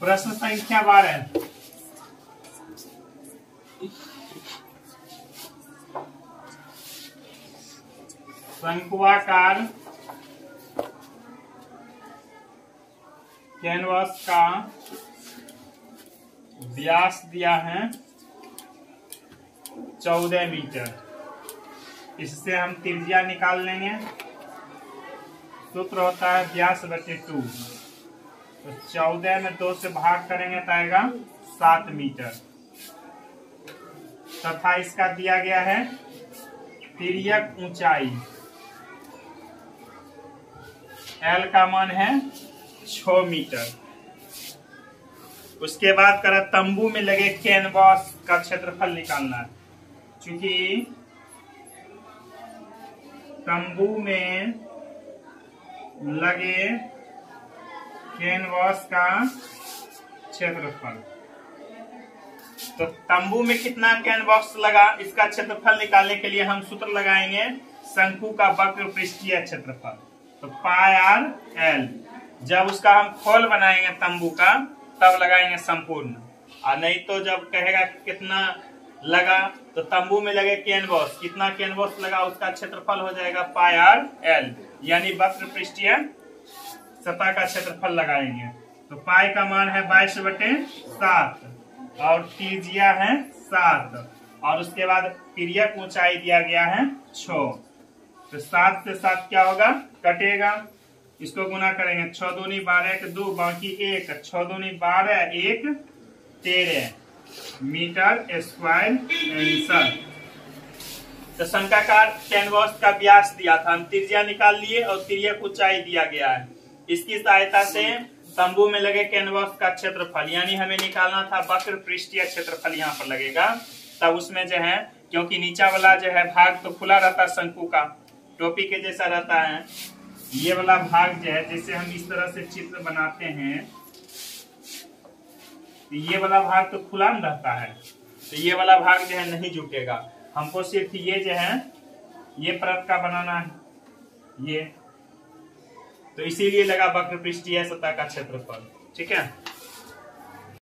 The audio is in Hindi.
प्रश्न संख्या बारह। शंकुआकार कैनवास का व्यास दिया है चौदह मीटर। इससे हम त्रिज्या निकाल लेंगे। सूत्र होता है व्यास बटे टू। तो चौदह में दो से भाग करेंगे तो आएगा सात मीटर। तथा इसका दिया गया है तिरक ऊंचाई। एल का मान है छ मीटर। उसके बाद करा तंबू में लगे कैनवास का क्षेत्रफल निकालना है। क्योंकि तंबू में लगे कैनवास का क्षेत्रफल। तो तंबू में कितना कैनवास लगा, इसका क्षेत्रफल निकालने के लिए हम सूत्र लगाएँगे, शंकु का वक्र पृष्ठीय क्षेत्रफल। तो पाई आर एल। जब उसका हम खोल बनाएँगे तंबू का, तब लगाएँगे संपूर्ण। और नहीं तो जब कहेगा कितना लगा तो तंबू में लगे कैनवस। कितना कैनवस लगा, उसका क्षेत्रफल हो जाएगा पाई आर एल, यानी वक्र पृष्ठीय सतह का क्षेत्रफल लगाएँगे। तो पाई का मान है बाईस बटे सात और त्रिज्या है सात। और उसके बाद तिरक ऊंचाई दिया गया है छ तो सात से सात क्या होगा? कटेगा। इसको गुना करेंगे। छह दूनी बारह, एक दो, बाकी एक। छह दूनी बारह, एक, तेरह। Meter square answer. तो शंकाकार कैनवास का व्यास दिया था। हम त्रिज्या निकाल लिए और तिरक ऊंचाई दिया गया है। इसकी सहायता से तंबू में लगे कैनवास का क्षेत्रफल, यानी हमें निकालना था वक्र पृष्ठीय क्षेत्रफल यहाँ पर लगेगा। तब उसमें जो है, क्योंकि नीचा वाला जो है भाग तो खुला रहता शंकु का, टोपी के जैसा रहता है। ये वाला भाग जो है, जैसे हम इस तरह से चित्र बनाते हैं तो ये वाला भाग तो खुला न रहता है। तो ये वाला भाग जो है नहीं झुकेगा। हमको सिर्फ़ ये जो है, ये परत का बनाना है। ये तो इसीलिए लगा वक्र पृष्ठीय सतह का क्षेत्रफल। ठीक है?